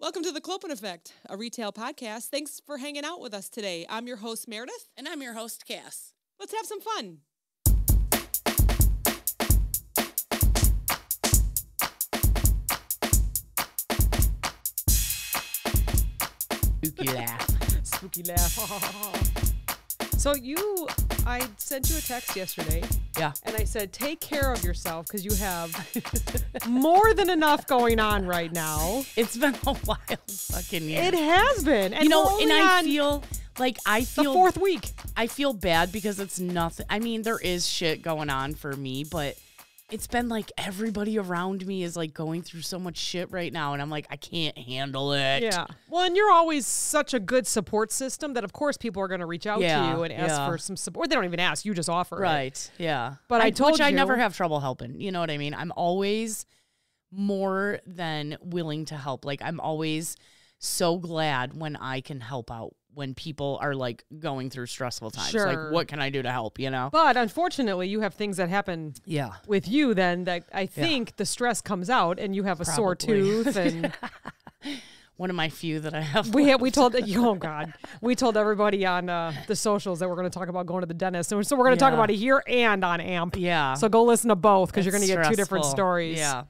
Welcome to the Clopen Effect, a retail podcast. Thanks for hanging out with us today. I'm your host, Meredith. And I'm your host, Cass. Let's have some fun. Spooky laugh. Spooky laugh. so you, I sent you a text yesterday, Yeah. and I said, take care of yourself because you have more than enough going on right now. It's been a wild fucking year. It has been, and you know, and I feel like I the feel fourth week. I feel bad because it's nothing. I mean, there is shit going on for me, but it's been like everybody around me is like going through so much shit right now, and I'm like, I can't handle it. Yeah. Well, and you're always such a good support system that, of course, people are going to reach out Yeah, to you and ask yeah. for some support. They don't even ask; you just offer. it. Right. Yeah. But I told which I never have trouble helping. You know what I mean? I'm always more than willing to help. Like I'm always so glad when I can help out when people are like going through stressful times. Sure. Like what can I do to help, you know? But unfortunately, you have things that happen Yeah. with you then that I think the stress comes out and you have a sore tooth and One of my few that I have. we had, we told oh god we told everybody on uh, the socials that we're going to talk about going to the dentist so, so we're going to talk about it here and on amp Yeah. so go listen to both because you're going to get two different stories Yeah.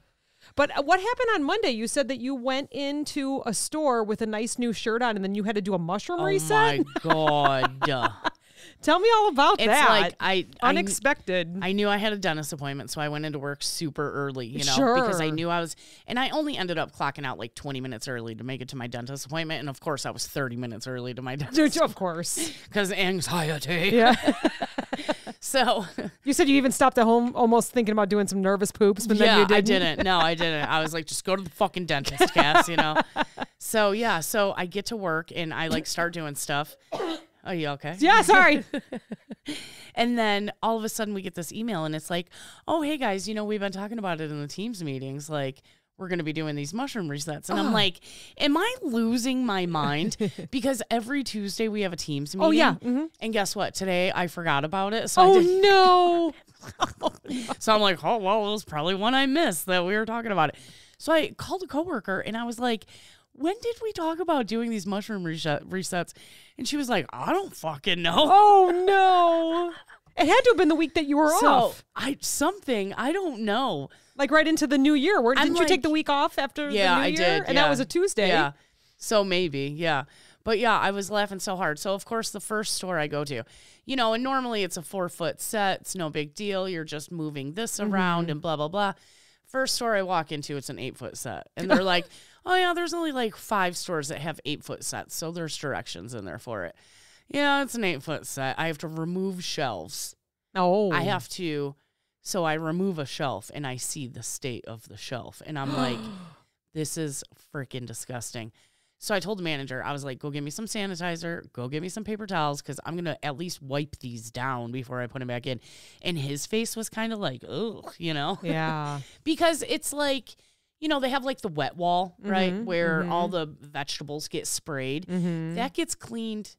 But uh, what happened on monday you said that you went into a store with a nice new shirt on and then you had to do a mushroom Oh reset my god. tell me all about it's that like I I unexpected I knew I had a dentist appointment, so I went into work super early, you know, because I knew I was, and I only ended up clocking out like 20 minutes early to make it to my dentist appointment. And of course, I was 30 minutes early to my dentist of course because anxiety. yeah So, you said you even stopped at home almost thinking about doing some nervous poops but then yeah, you didn't I didn't. No, I didn't. I was like, just go to the fucking dentist, Cass, you know? So, yeah, so I get to work and I like start doing stuff. Are you okay? yeah sorry And then all of a sudden we get this email and it's like, oh, hey guys, you know, we've been talking about it in the teams meetings. Like, we're going to be doing these mushroom resets. And I'm like, am I losing my mind? because every Tuesday we have a teams meeting. Oh, yeah. Mhm. And guess what? Today I forgot about it. So, oh no so I'm like, oh, well, it was probably one I missed that we were talking about it. So I called a coworker and I was like, when did we talk about doing these mushroom reset- resets? And she was like, I don't fucking know. Oh no! It had to have been the week that you were so off, I something I don't know. Like right into the new year. Where didn't you take the week off after Yeah, the new I year? did. and yeah. that was a Tuesday. Yeah, so maybe yeah, but yeah, I was laughing so hard. So of course, the first store I go to, you know, and normally it's a four foot set. It's no big deal. You're just moving this mm-hmm. around and blah blah blah. First store I walk into, it's an eight foot set, and they're like, "Oh yeah, there's only like five stores that have eight foot sets, so there's directions in there for it." Yeah, it's an eight foot set. I have to remove shelves. Oh, I have to. So I remove a shelf and I see the state of the shelf. And I'm like, this is freaking disgusting. So I told the manager, I was like, go get me some sanitizer, go get me some paper towels, because I'm going to at least wipe these down before I put them back in. And his face was kind of like, ugh, you know? Yeah. because it's like, you know, they have like the wet wall, right? Mhm, Where all the vegetables get sprayed. mm-hmm. That gets cleaned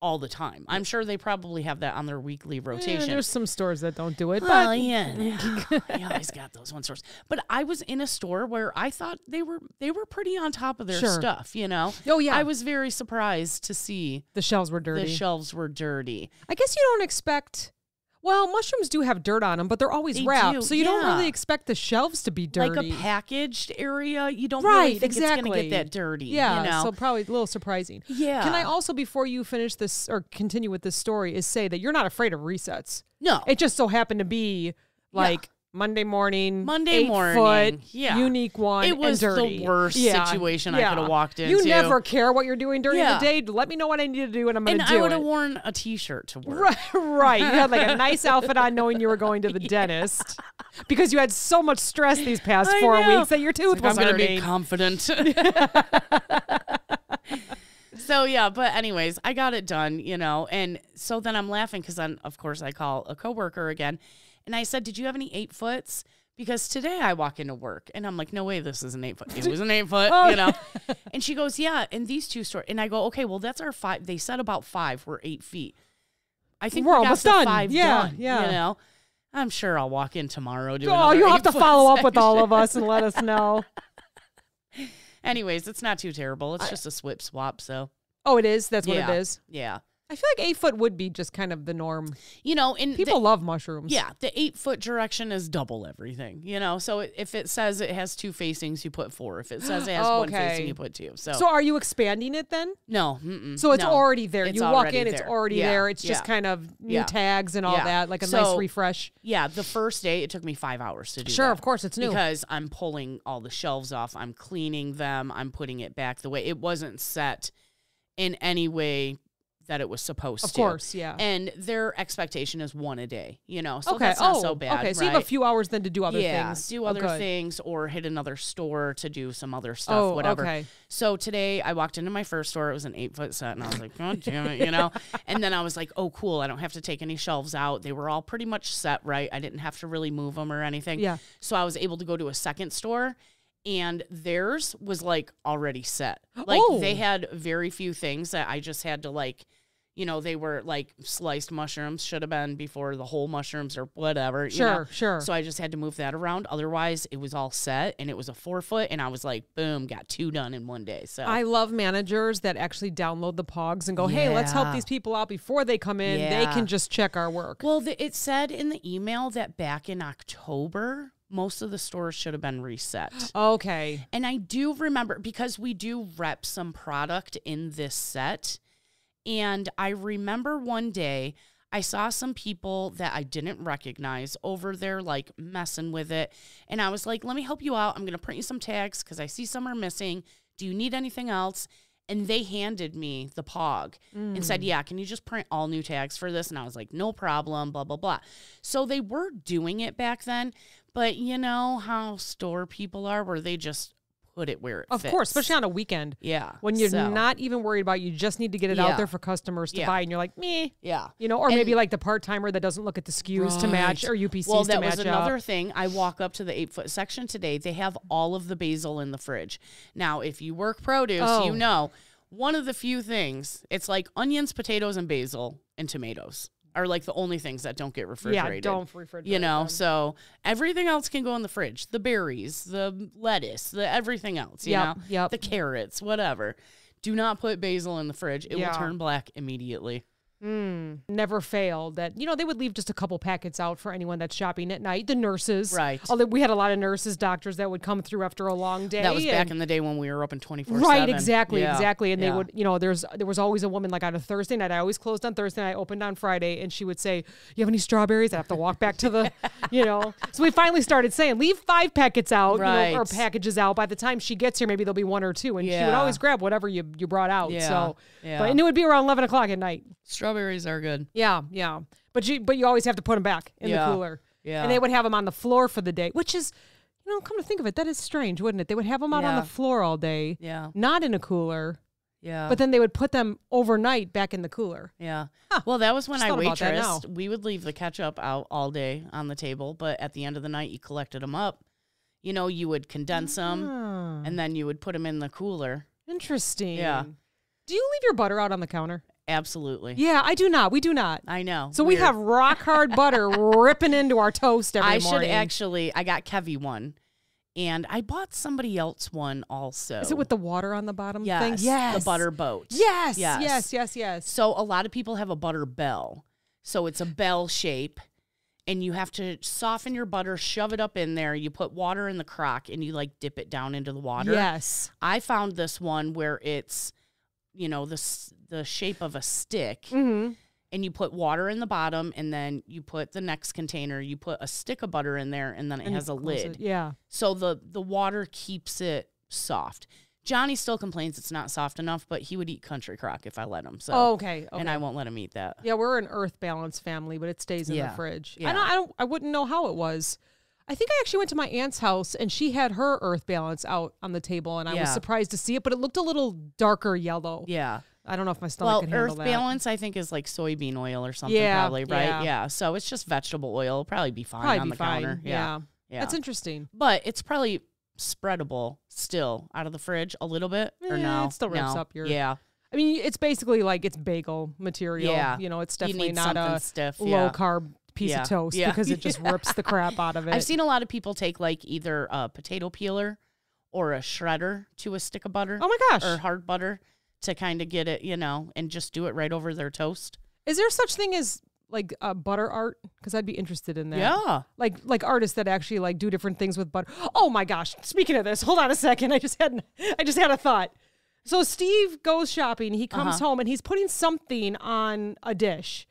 all the time. I'm sure they probably have that on their weekly rotation. there's some stores that don't do it, Well, but yeah, I always got those one stores. But I was in a store where I thought they were they were pretty on top of their Sure. stuff. You know. Oh, yeah. I was very surprised to see the shelves were dirty. the shelves were dirty. I guess you don't expect. Well, mushrooms do have dirt on them, but they're always They wrapped, do, so you don't really expect the shelves to be dirty. Like a packaged area, you don't Right, really think it's exactly. gonna get that dirty. Yeah, you know? so probably a little surprising. yeah. Can I also, before you finish this or continue with this story, is say that you're not afraid of resets? no. It just so happened to be like Monday morning, Monday morning, foot, yeah. unique one. It was and the worst Yeah, situation I coulda walked into. You never care what you're doing during Yeah. the day. Let me know what I need to do, and I'm going to do I would have worn a t-shirt to work. Right, right. You had like a nice outfit on, knowing you were going to the dentist because you had so much stress these past I four know. weeks that your tooth Like, I'm gonna be hurting. confident. so yeah, but anyways, I got it done, you know, and so then I'm laughing because then of course I call a coworker again, and I said, "Did you have any eight foots?" Because today I walk into work and I'm like, "No way, this is an eight foot." It was an eight foot, Oh, you know. and she goes, "Yeah," and these two stores, and I go, "Okay, well that's our five. They said about five. We're eight feet. I think We're we almost done. Five Yeah, done, yeah. You know." I'm sure I'll walk in tomorrow. Do Oh, you'll have to follow up with all of us and let us know. Anyways, it's not too terrible. It's just a swip swap. So Oh, it is. That's what it is. Yeah. I feel like eight foot would be just kind of the norm. You know, and the- People love mushrooms. Yeah, the eight foot direction is double everything, you know. So if it says it has two facings, you put four. If it says it has one facing, you put two. So, So are you expanding it then? no, mm-mm, So it's no. already there. It's you walk in, it's already Yeah, there. It's just kind of new Yeah. tags and all Yeah. that, like a nice refresh. Yeah, the first day it took me five hours to do. Sure, of course, it's new. because I'm pulling all the shelves off. I'm cleaning them. I'm putting it back the way it wasn't set in any way that it was supposed Of to. Of course, yeah. And their expectation is one a day, you know. So okay. that's not oh, so bad. okay. So you have a few hours then to do other yeah, things. do Oh, other good. things or hit another store to do some other stuff, Oh, whatever. okay. So today I walked into my first store. It was an eight foot set, and I was like, "Oh damn it," you know. and then I was like, "Oh, cool! I don't have to take any shelves out. They were all pretty much set right. I didn't have to really move them or anything." Yeah. So I was able to go to a second store, and theirs was like already set. Like Oh. they had very few things that I just had to like. You know, they were like sliced mushrooms, should have been before the whole mushrooms or whatever. you know? Sure, sure. So I just had to move that around. Otherwise, it was all set and it was a four foot, and I was like, boom, got two done in one day. So I love managers that actually download the pogs and go, "Hey, let's help these people out before they come in. They can just check our work." well, the, it said in the email that back in October, most of the stores should have been reset. Okay. And I do remember because we do rep some product in this set. And I remember one day I saw some people that I didn't recognize over there, like messing with it. And I was like, let me help you out. I'm going to print you some tags because I see some are missing. Do you need anything else? And they handed me the POG and said, mm. Yeah, can you just print all new tags for this? And I was like, No problem, blah, blah, blah. So they were doing it back then. But you know how store people are where they just put it where it Of fits. course, especially on a weekend. Yeah. When you're so, not even worried about, you just need to get it out there for customers to Yeah. buy, and you're like, me, Yeah. you know, or And- maybe like the part timer that doesn't look at the SKUs to match Right. or UPCs Well, to that was another up. thing. I walk up to the eight foot section today. They have all of the basil in the fridge. Now, if you work produce, Oh. you know one of the few things. It's like onions, potatoes, and basil and tomatoes are like the only things that don't get refrigerated. Yeah, don't refrigerate. You know, them. so everything else can go in the fridge. The berries, the lettuce, the everything else. You Yep, know, yep. the carrots, whatever. Do not put basil in the fridge. It Yeah. will turn black immediately. Mm, never failed that you know they would leave just a couple packets out for anyone that's shopping at night the nurses. Right. although we had a lot of nurses doctors that would come through after a long day That was back in the day when we were open twenty four. right exactly Yeah, exactly and they would you know there's there was always a woman like on a thursday night i always closed on thursday night I opened on friday and she would say you have any strawberries? I have to walk back to the you know. So we finally started saying leave five packets out you know, or packages out. By the time she gets here maybe there'll be one or two. And she would always grab whatever you you brought out Yeah, so. yeah. but and it would be around 11 o'clock at night Strawberries are good. yeah, yeah. But you but you always have to put them back in Yeah, the cooler. yeah. And they would have them on the floor for the day, which is, you know, come to think of it, that is strange, wouldn't it? They would have them out on the floor all day, Yeah, not in a cooler, yeah. but then they would put them overnight back in the cooler. Yeah. Well, that was when Just I thought about that waitressed. We would leave the ketchup out all day on the table, but at the end of the night, you collected them up. You know, you would condense them Ah, and then you would put them in the cooler. interesting. Yeah. Do you leave your butter out on the counter? Absolutely. Yeah, I do not. We do not. I know. So we have rock hard butter ripping into our toast every I should actually. I got Kevy one, and I bought somebody else one also. Is it with the water on the bottom yes, thing? Yes. the butter boat. Yes, Yes. yes, yes, yes. So a lot of people have a butter bell. So it's a bell shape and you have to soften your butter, shove it up in there. You put water in the crock and you like dip it down into the water. Yes. I found this one where it's you know the the shape of a stick Mm-hmm. and you put water in the bottom and then you put the next container, you put a stick of butter in there and then it has a lid. Yeah. So the the water keeps it soft. Johnny still complains it's not soft enough, but he would eat country crock if I let him. So Oh, okay. okay. and I won't let him eat that. Yeah, we're an Earth Balance family, but it stays in Yeah. the fridge. I don't. I don't. I wouldn't know how it was. I think I actually went to my aunt's house and she had her Earth Balance out on the table, and I was surprised to see it, but it looked a little darker yellow. Yeah. I don't know if my stomach Well, could handle Earth that. Balance, I think, is like soybean oil or something, Yeah, probably, right? yeah. Yeah. So it's just vegetable oil. It'll probably be fine Probably on be the fine. counter. Yeah. Yeah. That's interesting. But it's probably spreadable still out of the fridge a little bit, or Eh, no? it still wraps No. up your- Yeah. I mean, it's basically like it's bagel material. Yeah. You know, it's definitely not a stiff. low yeah. carb piece Yeah. of toast Yeah. because it just rips the crap out of it. I've seen a lot of people take like either a potato peeler or a shredder to a stick of butter oh my gosh. or hard butter to kind of get it, you know, and just do it right over their toast. Is there such thing as like uh, butter art? Because I'd be interested in that. Yeah. Like like artists that actually like do different things with butter. Oh my gosh! Speaking of this, hold on a second. I just had I just had a thought. So Steve goes shopping. He comes Uh-huh. home and he's putting something on a dish,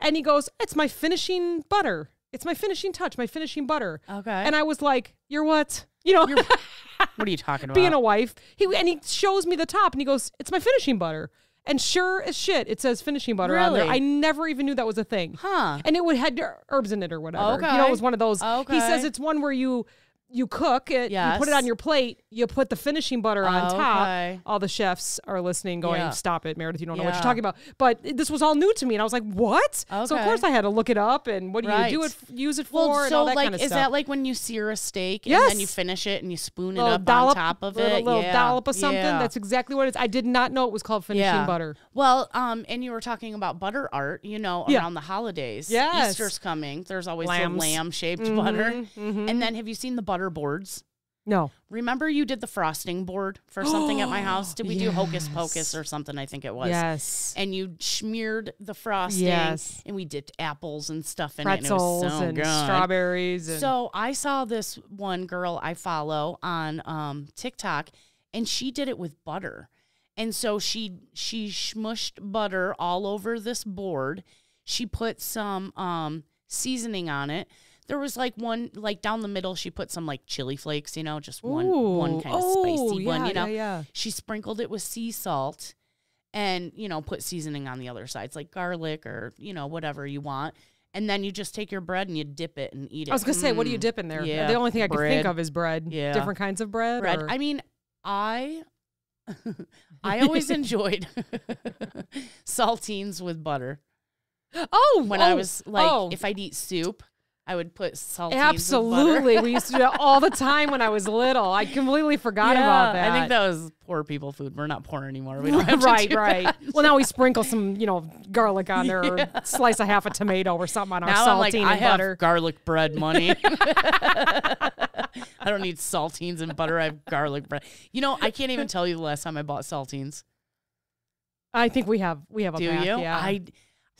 and he goes, "It's my finishing butter. It's my finishing touch. My finishing butter." Okay. And I was like, "You're what?" You know, what are you talking about? being a wife. He and he shows me the top and he goes, "It's my finishing butter." And sure as shit, it says finishing butter on there. I never even knew that was a thing. huh. And it would had herbs in it or whatever. Okay. You know, it was one of those. Okay. He says it's one where you you cook it, you put it on your plate, you put the finishing butter on Okay. top. All the chefs are listening, going, Yeah. "Stop it, Meredith! You don't know what you're talking about." But it- this was all new to me, and I was like, "What?" So of course I had to look it up and what do you do it, use it for, Well, and so all that like, kind of is stuff. that like when you sear a steak and then you finish it and you spoon it little up dollop, on top of little, it? little yeah. dollop of something. Yeah. That's exactly what it is. I did not know it was called finishing yeah. butter. Well, um, and you were talking about butter art, you know, Yeah. around the holidays. Yes. Easter's coming. There's always lamb shaped butter. mhm. And then have you seen the butter boards? No, Remember you did the frosting board for something at my house? Did we do hocus pocus or something? I think it was. yes, And you smeared the frosting. Yes. And we dipped apples and stuff in pretzels it. And it was so and good. strawberries. And, So I saw this one girl I follow on um, TikTok, and she did it with butter. And so she she smushed butter all over this board. She put some um, seasoning on it. There was like one like down the middle. She put some like chili flakes, you know, just one one kind of Oh, spicy one, you know. yeah, yeah. She sprinkled it with sea salt, and you know put seasoning on the other sides like garlic or you know whatever you want. And then you just take your bread and you dip it and eat it. I was gonna say, what do you Mm. dip in there? yeah, The only thing I could think of is bread. Yeah. Different kinds of bread. bread. or- I mean, I I always enjoyed saltines with butter. oh, When I oh, was like, oh. if I'd eat soup, I would put saltines. Absolutely. we used to do that all the time when I was little. I completely forgot about that. I think that was poor people food. We're not poor anymore. We don't have to right, right. that. Well, now we sprinkle some, you know, garlic on there, or slice a half a tomato or something on our saltine like, and I have butter. garlic bread money. I don't need saltines and butter. I have garlic bread. You know, I can't even tell you the last time I bought saltines. I think we have we have a Do pack, you? Yeah. I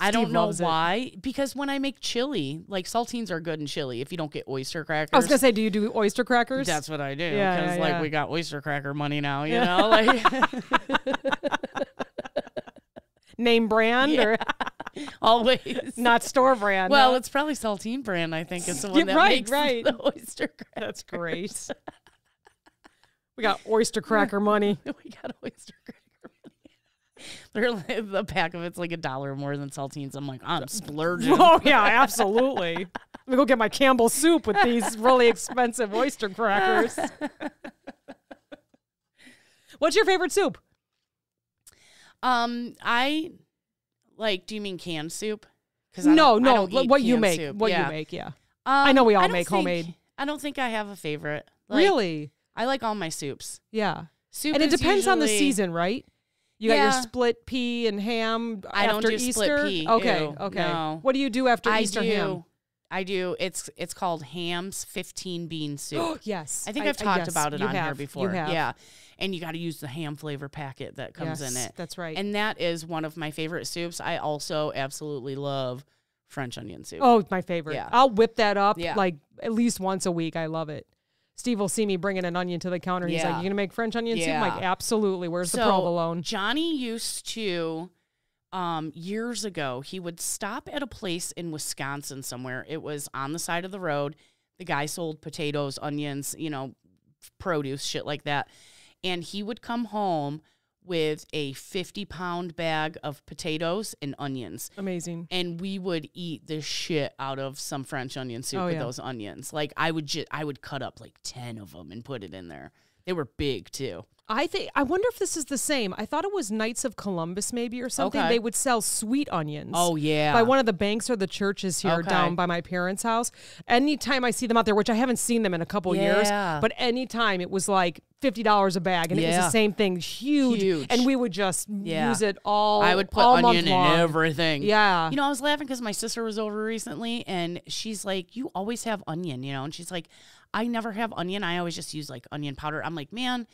I don't know loves it. why. Because when I make chili, like saltines are good in chili if you don't get oyster crackers. I was gonna say, do you do oyster crackers? that's what I do. Yeah, Because yeah, like yeah. we got oyster cracker money now, you know? Like name brand or always. not store brand. well, no? it's probably saltine brand, I think, is the one Yeah, that right, makes right. the oyster cracker. that's great. we got oyster cracker money. we got oyster cracker money. They're like, the pack of it's like a dollar more than saltines. I'm like, I'm splurging. Oh yeah, absolutely. Let me go get my Campbell soup with these really expensive oyster crackers. What's your favorite soup? Um, I like. Do you mean canned soup? Because No, no, what you make. What yeah. you make, yeah. Um, I know we all make think- homemade. I don't think I have a favorite. Like, really? I like all my soups. Yeah. Soup, and it depends on the season, right? You got your split pea and ham I don't after do Easter. split pea. Okay, Ew, okay. no. What do you do after I Easter do. ham? I do. It's it's called Ham's 15 bean soup. yes, I think I, have talked yes, about it on here before. Have. Yeah. And you got to use the ham flavor packet that comes in it. That's right. And that is one of my favorite soups. I also absolutely love French onion soup. oh, it's my favorite. Yeah. I'll whip that up Yeah. like at least once a week. I love it. Steve will see me bringing an onion to the counter. He's like, Yeah. "You gonna make French onion soup?" I'm like, "Absolutely." Where's the So, provolone? Johnny used to um years ago, he would stop at a place in Wisconsin somewhere. It was on the side of the road. The guy sold potatoes, onions, you know, produce, shit like that. And he would come home with a 50 pound bag of potatoes and onions. Amazing. and we would eat the shit out of some French onion soup Oh, with yeah. those onions. Like I would just I would cut up like 10 of them and put it in there. They were big too. I think I wonder if this is the same. I thought it was Knights of Columbus, maybe or something. Okay. They would sell sweet onions. Oh yeah. by one of the banks or the churches here Okay. down by my parents' house. Anytime I see them out there, which I haven't seen them in a couple years, but anytime it was like fifty dollars a bag, and it was the same thing, huge, Huge. and we would just Yeah. use it all. I would put onion in everything. Yeah. You know, I was laughing because my sister was over recently and she's like, You always have onion, you know? And she's like, I never have onion. I always just use like onion powder. I'm like, Man,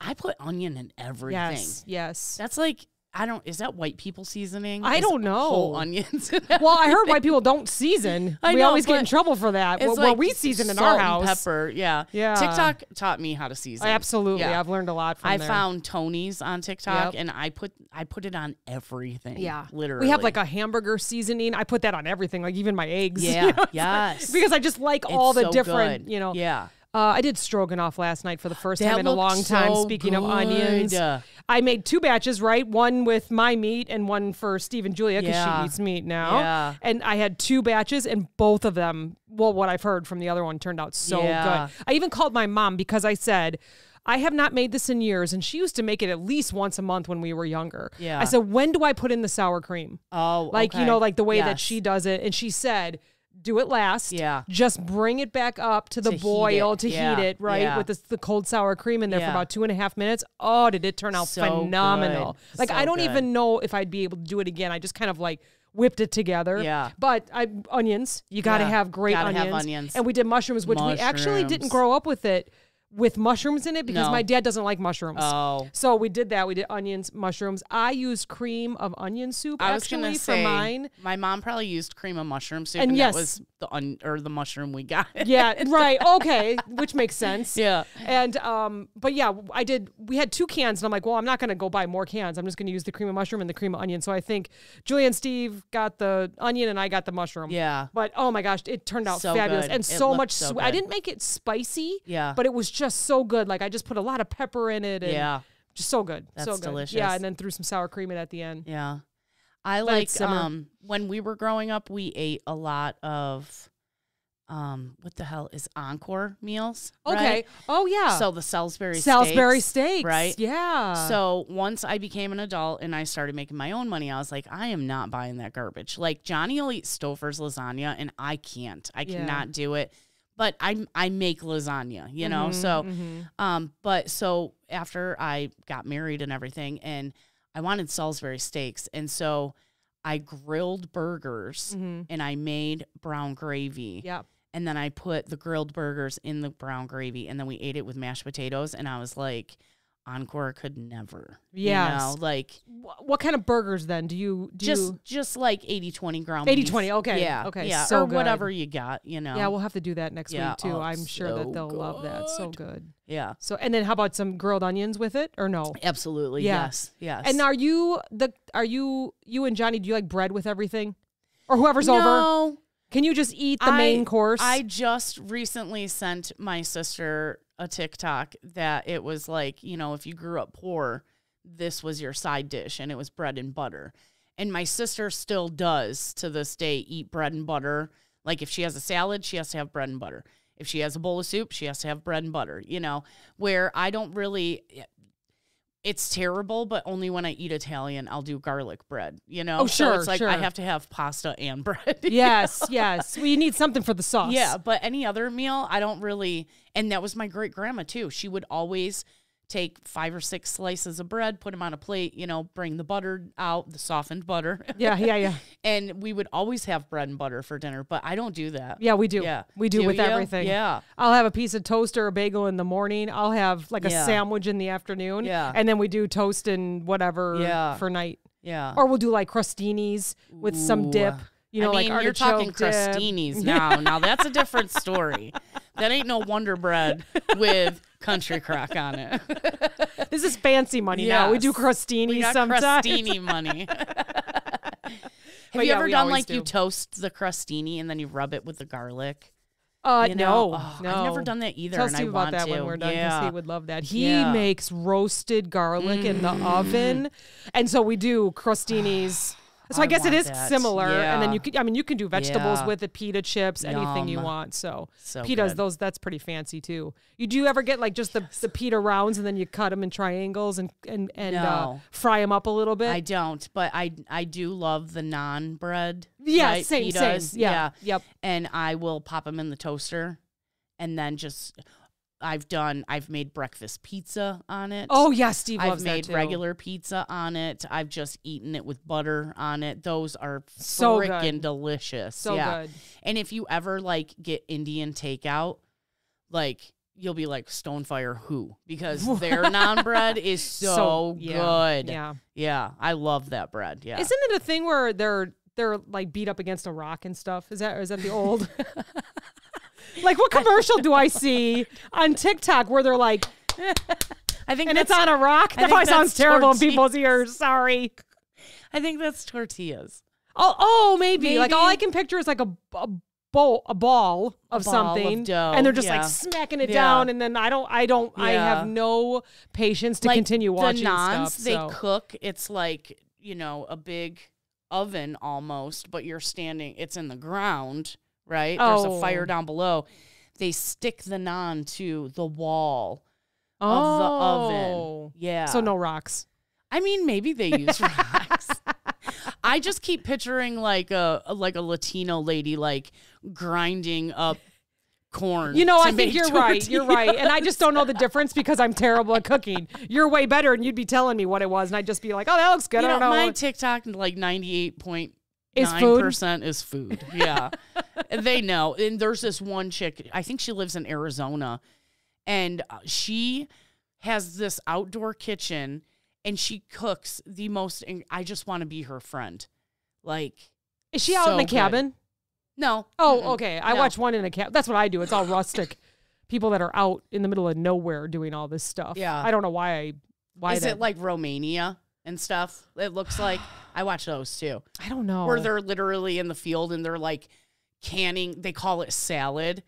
I put onion in everything. Yes, yes. That's like, I don't, is that white people seasoning? I Is don't know. Whole onions. well, I heard white people don't season. I we know, always get in trouble for that. It's Well, well, we season in salt our and house. pepper. Yeah. Yeah. TikTok taught me how to season. Absolutely, Yeah. I've learned a lot from I there. found Tony's on TikTok Yep. and I put I put it on everything. Yeah, Literally. We have like a hamburger seasoning. I put that on everything, like even my eggs. you Yeah. know, it's like- yes. because I just like all the so different, good. you know. Yeah. Uh, I did stroganoff last night for the first That time in a long time. so Speaking of onions, good. I made two batches, right? One with my meat and one for Steve and Julia because Yeah. she eats meat now. Yeah. And I had two batches, and both of them, well, what I've heard from the other one turned out so Yeah. good. I even called my mom because I said, I have not made this in years, and she used to make it at least once a month when we were younger. Yeah. I said, when do I put in the sour cream? Oh, like you know like the way that she does it and she said do it last Yeah. just bring it back up to the To heat boil it. to Yeah. heat it right Yeah. with the, the cold sour cream in there for about two and a half minutes oh did it turn out So phenomenal good. like So i don't good. even know if i'd be able to do it again i just kind of like whipped it together Yeah. but i onions you got to Yeah. have great Gotta have onions. onions. and we did mushrooms which we actually didn't grow up with it with mushrooms in it because No. my dad doesn't like mushrooms Oh. so we did that. We did onions, mushrooms. I used cream of onion soup I was actually gonna for say mine. my mom probably used cream of mushroom soup, And and, yes. that was the un- or the mushroom we got. Yeah, right. Okay, which makes sense. Yeah. And um, but yeah, I did. We had two cans, and I'm like, well, I'm not gonna go buy more cans. I'm just gonna use the cream of mushroom and the cream of onion. So I think Julie and Steve got the onion, and I got the mushroom. Yeah. But oh my gosh, it turned out So fabulous good. and It so looked much. so swe- I good. didn't make it spicy. Yeah. But it was just so good. Like I just put a lot of pepper in it. And Yeah. Just so good. so That's good. delicious. Yeah, and then threw some sour cream in at the end. Yeah. I it like um when we were growing up we ate a lot of um what the hell is encore meals? Okay. right? Oh yeah. So the Salisbury Salisbury steaks, steaks. right? Yeah. So once I became an adult and I started making my own money, I was like, I am not buying that garbage. Like Johnny will eat Stouffer's lasagna, and I can't. I Yeah. cannot do it. But I I make lasagna, you know. Mhm, so, mhm. um, but so after I got married and everything, and I wanted Salisbury steaks, and so I grilled burgers Mhm. and I made brown gravy. Yeah. And then I put the grilled burgers in the brown gravy and then we ate it with mashed potatoes. And I was like, Encore could never. You know, like Wh- What kind of burgers then? Do you do just you, just like 80 20 ground 80, 20, okay, Yeah. okay, Yeah. so or good. whatever you got, you know. Yeah, we'll have to do that next Yeah, week too. oh, I'm sure that they'll love that. So good. yeah. So and then how about some grilled onions with it or no? Absolutely. Yeah. Yes. Yes. And are you the are you you and Johnny do you like bread with everything? Or whoever's over? Can you just eat the I- main course? I just recently sent my sister a TikTok that it was like, you know, if you grew up poor, this was your side dish and it was bread and butter. And my sister still does to this day eat bread and butter. Like if she has a salad, she has to have bread and butter. If she has a bowl of soup, she has to have bread and butter, you know, where I don't really it's terrible, but only when I eat Italian, I'll do garlic bread, you know? Oh, So sure, it's like I have to have pasta and bread. yes, yes. Well, you need something for the sauce. Yeah, but any other meal, I don't really. And that was my great grandma too. She would always take five or six slices of bread, put them on a plate, you know, bring the butter out, the softened butter. Yeah, yeah, yeah. and we would always have bread and butter for dinner, but I don't do that. Yeah, we do. Yeah. We do, Do with you? everything. Yeah. I'll have a piece of toast or a bagel in the morning. I'll have like a Yeah. sandwich in the afternoon. Yeah. And then we do toast and whatever Yeah. for night. Yeah. Or we'll do like crostinis with some dip. You know, I mean, like you're talking dip. crostinis now. now that's a different story. That ain't no Wonder Bread with country crock on it. This is fancy money now. We do Yes. crostinis We got sometimes. crostini money. Have But you yeah, ever done like you toast the crostini and then you rub it with the garlic? Uh, You know? no, Oh, no. I've never done that either, Tell and I Steve about that when we're done because Yeah. he would love that. He Yeah. Mm. makes roasted garlic in the oven, and so we do crostinis. So I, I guess it is that. similar, and then you can. I mean, you can do vegetables Yeah. with it, pita chips, anything you want. So, So pitas, good. those that's pretty fancy too. You do you ever get like just the, the pita rounds, and then you cut them in triangles and and and uh, fry them up a little bit? I don't, but I I do love the naan bread. yeah, right? same, Pitas. same. Yeah, yep. And I will pop them in the toaster, and then just I've done. I've made breakfast pizza on it. Oh yeah, Steve I've made regular pizza on it. I've just eaten it with butter on it. Those are So freaking delicious. So yeah. good. And if you ever like get Indian takeout, like you'll be like Stonefire who because their naan bread is so, yeah, good. Yeah. Yeah, I love that bread. Yeah. Isn't it a thing where they're they're like beat up against a rock and stuff? Is that is that the old? like what commercial do I see on TikTok where they're like, I think and it's on a rock? That probably sounds terrible in people's ears. Sorry. I think that's tortillas. Oh, oh, maybe. Like all I can picture is like a, a bowl, a ball of ball of something, dough, and they're just yeah. like smacking it Yeah. down, and then I don't, I don't, I have no patience to like continue watching the naans, stuff. they so. cook. It's like you know a big oven almost, but you're standing. It's in the ground, right? There's a fire Oh. down below. They stick the naan to the wall oh. of the oven. Oh. Yeah. So no rocks. I mean, maybe they use rocks. I just keep picturing like a like a Latino lady like grinding up corn. You know, I think you're right. You're right. And I just don't know the difference because I'm terrible at cooking. You're way better, and you'd be telling me what it was, and I'd just be like, "Oh, that looks good." You I know, don't know. my TikTok like ninety eight point Is nine food? percent is food. Yeah, And they know. And there's this one chick. I think she lives in Arizona, and uh, she has this outdoor kitchen, and she cooks the most. and I just want to be her friend. Like, Is she out so in a good. cabin? no. Oh, Mm-mm. okay. I No. watch one in a cabin. That's what I do. It's all rustic. People that are out in the middle of nowhere doing all this stuff. Yeah. I don't know why I. Why Is that, it like Romania and stuff? It looks like I watch those too. I don't know. where they're literally in the field and they're like canning they call it salad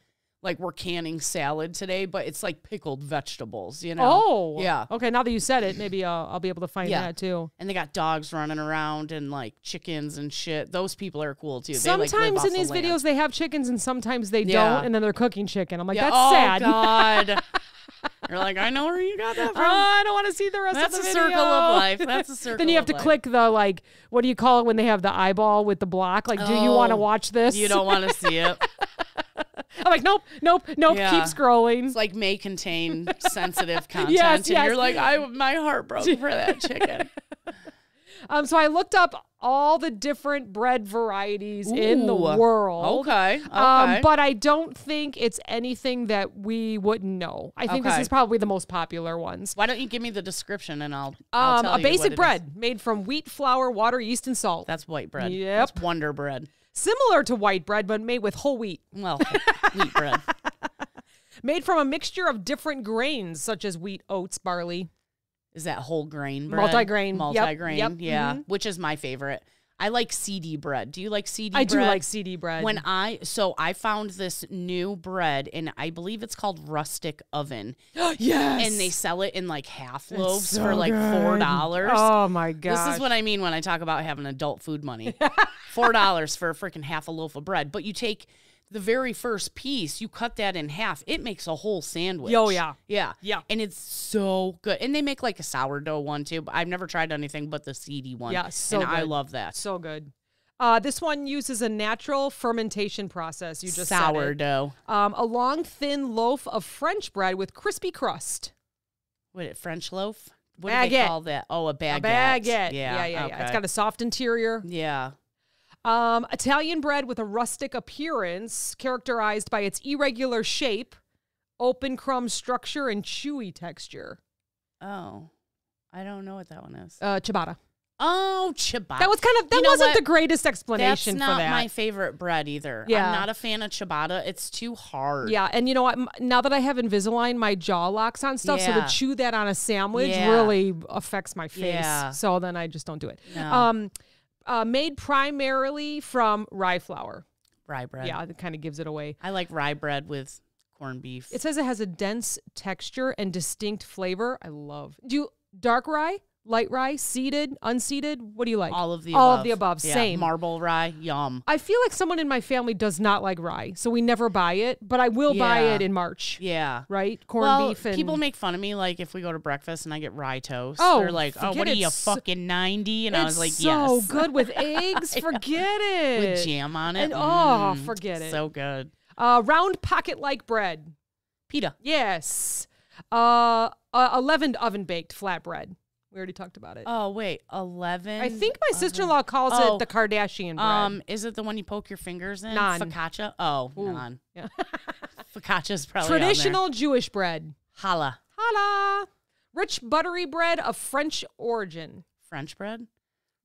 like we're canning salad today but it's like pickled vegetables you know Oh, Yeah. Okay, now that you said it, maybe uh, I'll be able to find Yeah. that too. and they got dogs running around and like chickens and shit those people are cool too They, like, Sometimes off in the these land. videos they have chickens and sometimes they Yeah. don't, and then they're cooking chicken. I'm like, Yeah, that's oh, sad. god you're like i know where you got that Oh, from I don't want to see the rest that's of a circle of life that's a circle Then you have to life. click the like, what do you call it when they have the eyeball with the block? Like, do you want to Oh, watch this? you don't want to see it I'm like, nope, nope, nope. Yeah. Keep scrolling. it's like may contain sensitive content Yes, and yes. you're like i my heart broke for that chicken Um, so I looked up all the different bread varieties in the world. okay okay Um, but I don't think it's anything that we wouldn't know. I think this is probably the most popular ones. Why don't you give me the description and I'll, I'll Um, a basic bread is. made from wheat, flour, water, yeast, and salt. That's white bread. Yep. That's Wonder bread. Similar to white bread, but made with whole wheat. Well, wheat bread. Made from a mixture of different grains, such as wheat, oats, barley. Is that whole grain bread? Multigrain. Yep, Multigrain. yep, Yeah. mhm. Which is my favorite. I like seedy bread. Do you like seedy bread? I bread? do like seedy bread. When I so I found this new bread and I believe it's called Rustic Oven yes, and they sell it in like half loaves so for like four dollars. Oh my god! This is what I mean when I talk about having adult food money. Four dollars for a freaking half a loaf of bread. But you take the very first piece, you cut that in half. It makes a whole sandwich. Oh, yeah. Yeah. Yeah. And it's so good. And they make like a sourdough one too. But I've never tried anything but the seedy one. Yeah, so And I love that. so good. Uh, this one uses a natural fermentation process. You just sourdough. Um, a long, thin loaf of French bread with crispy crust. What it French loaf? What do they call that? Oh, a baguette. A baguette. Yeah. yeah, yeah. yeah. It's okay. got a soft interior. Yeah. Um, Italian bread with a rustic appearance, characterized by its irregular shape, open crumb structure, and chewy texture. Oh. I don't know what that one is. Uh, ciabatta. Oh, ciabatta. That was kind of that You know wasn't what? the greatest That's explanation not for that. my favorite bread either. Yeah. I'm not a fan of ciabatta. It's too hard. yeah, and you know what? Now that I have Invisalign, my jaw locks on stuff, so to chew that on a sandwich Yeah. really affects my face. Yeah. So then I just don't do it. No. Um, uh, made primarily from rye flour. Rye bread. Yeah, it kind of gives it away. I like rye bread with corned beef. It says it has a dense texture and distinct flavor. I love. Do you dark rye, light rye, seeded, unseeded? What do you like? all of the all above. of the above. Yeah, Same. Marble rye. Yum. I feel like someone in my family does not like rye, so we never buy it. But I will buy Yeah. it in March. Yeah. Right, corned well, beef and people make fun of me like if we go to breakfast and I get rye toast. Oh, they're like, "Oh, what are it. you So- fucking 90?" And I was It's like, so "Yes." good with eggs. Forget it. with jam on it. And- oh, Mm, forget it. So good. Uh, round pocket like bread. Pita. Yes. Uh, uh, a leavened oven baked flatbread. We already talked about it. Oh wait, eleven. I think my sister in law calls Oh. it the Kardashian bread. Um, is it the one you poke your fingers in? Naan. Focaccia. Oh, naan. Yeah. Focaccia's probably. Traditional Jewish bread. challah. Holla. Rich buttery bread of French origin. French bread.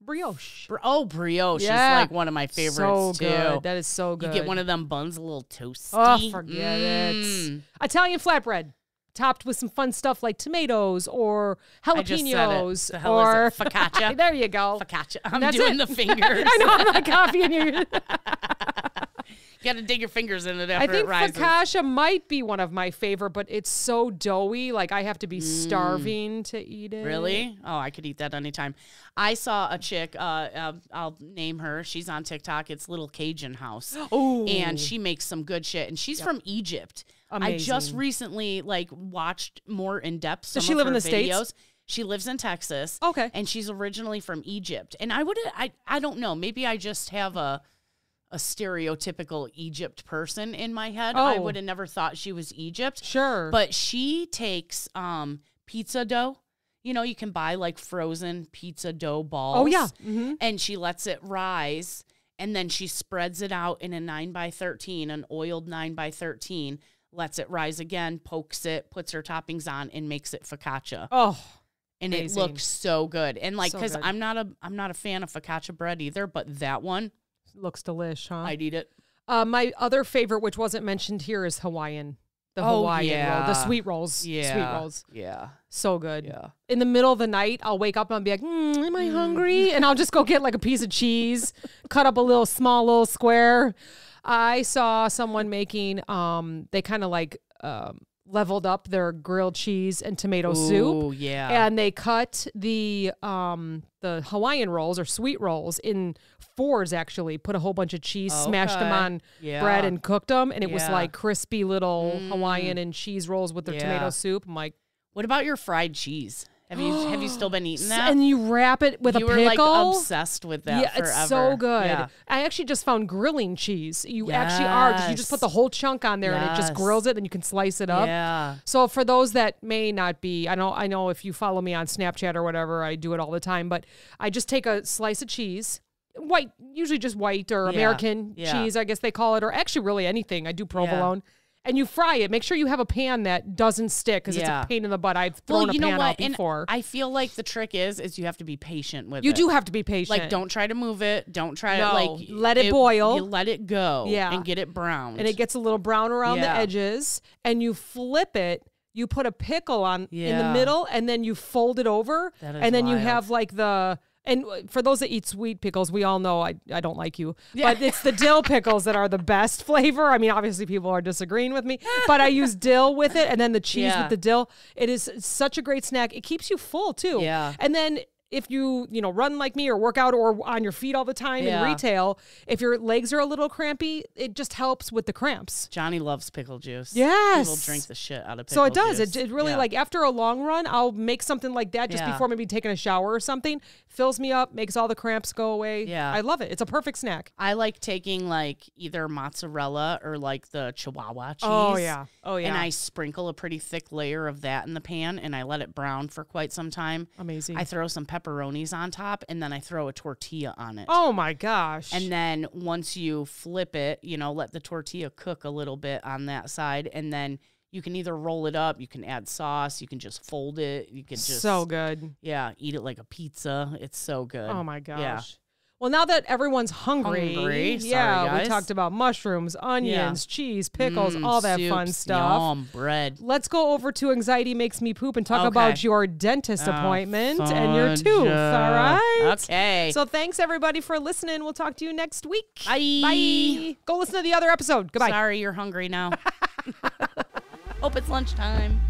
Brioche. Br- oh, brioche Yeah. is like one of my favorites so too. good. That is so You good. get one of them buns, a little toasty. Oh, forget Mm. it. Italian flatbread, topped with some fun stuff like tomatoes or I just said it. jalapenos The or? Focaccia. there you go. Focaccia. I'm That's doing it. the fingers. I know I'm like copying you. You got to dig your fingers in it I after think it rises. focaccia might be one of my favorite, but it's so doughy. Like I have to be starving to eat it. Mm. Really? Oh, I could eat that anytime. I saw a chick. Uh, uh, I'll name her. She's on TikTok. It's Little Cajun House. Oh, and she makes some good shit. And she's from Egypt. I just recently like watched more in depth. Does she live in the States? She lives in Texas. Okay. and she's originally from Egypt. And I would, I, I don't know. Maybe I just have a a stereotypical Egypt person in my head. I Oh. would have never thought she was Egypt. sure. But she takes um pizza dough. You know, you can buy like frozen pizza dough balls. oh yeah. hmm And she lets it rise and then she spreads it out in a 9 by 13, an oiled 9 by 13, lets it rise again, pokes it, puts her toppings on and makes it focaccia. Oh, and amazing. it looks so good. And like cuz good. I'm not a I'm not a fan of focaccia bread either, but that one, looks delish, huh? I'd eat it. Uh, my other favorite, which wasn't mentioned here, is Hawaiian. The Oh, Hawaiian roll, the sweet rolls. Yeah. Sweet rolls. Yeah. So good. Yeah. In the middle of the night, I'll wake up and I'll be like, mm, Am I hungry? And I'll just go get like a piece of cheese, cut up a little small little square. I saw someone making, um, they kind of like um, leveled up their grilled cheese and tomato soup. Ooh, yeah. and they cut the um the Hawaiian rolls or sweet rolls in fours actually put a whole bunch of cheese smashed them on Yeah. bread and cooked them and it was like crispy little Hawaiian and cheese rolls with their tomato soup I'm like What about your fried cheese? Have you have you still been eating that? and you wrap it with you a were pickle like obsessed with that yeah, forever. it's so good. Yeah. I actually just found grilling cheese. You actually are. You just put the whole chunk on there and it just grills it, and you can slice it up. Yeah. So for those that may not be, I know I know if you follow me on Snapchat or whatever, I do it all the time, but I just take a slice of cheese, white, usually just white or Yeah, American yeah. cheese, I guess they call it, or actually really anything. I do provolone. And you fry it. Make sure you have a pan that doesn't stick because Yeah. it's a pain in the butt. I've thrown Well, you a know pan what? out And before. I feel like the trick is is you have to be patient with you it. do have to be patient. like don't try to move it. Don't try No, to like let it boil. You let it go. Yeah. And get it brown. and it gets a little brown around Yeah. the edges and you flip it you put a pickle on in the middle and then you fold it over That is and then you have like the and uh, for those that eat sweet pickles we all know I, I don't like you but it's the dill pickles that are the best flavor i mean obviously people are disagreeing with me but i use dill with it and then the cheese Yeah. with the dill it is such a great snack it keeps you full too Yeah. and then if you you know run like me or work out or on your feet all the time Yeah. in retail if your legs are a little crampy it just helps with the cramps Johnny loves pickle juice. Yes. He will drink the shit out of pickle so it does. juice. It, it really Yeah. like after a long run, I'll make something like that just Yeah. before maybe taking a shower or something. Fills me up, makes all the cramps go away. Yeah. I love it. It's a perfect snack. I like taking like either mozzarella or like the Chihuahua cheese. Oh, yeah. Oh, yeah. And I sprinkle a pretty thick layer of that in the pan and I let it brown for quite some time. Amazing. I throw some pepperonis on top and then I throw a tortilla on it. oh my gosh. And then once you flip it, you know, let the tortilla cook a little bit on that side. And then you can either roll it up, you can add sauce, you can just fold it, you can just so good. Yeah, eat it like a pizza. It's so good. Oh my gosh. Yeah. Well, now that everyone's hungry, Hungry. Sorry, yeah, we talked about mushrooms, onions, cheese, pickles, Mm, all that fun stuff. Yum, bread. Let's go over to Anxiety Makes Me Poop and talk Okay. about your dentist Oh, appointment and your tooth. All right. Okay. So thanks everybody for listening. We'll talk to you next week. Bye. Bye. Go listen to the other episode. Goodbye. Sorry, you're hungry now. Hope it's lunchtime.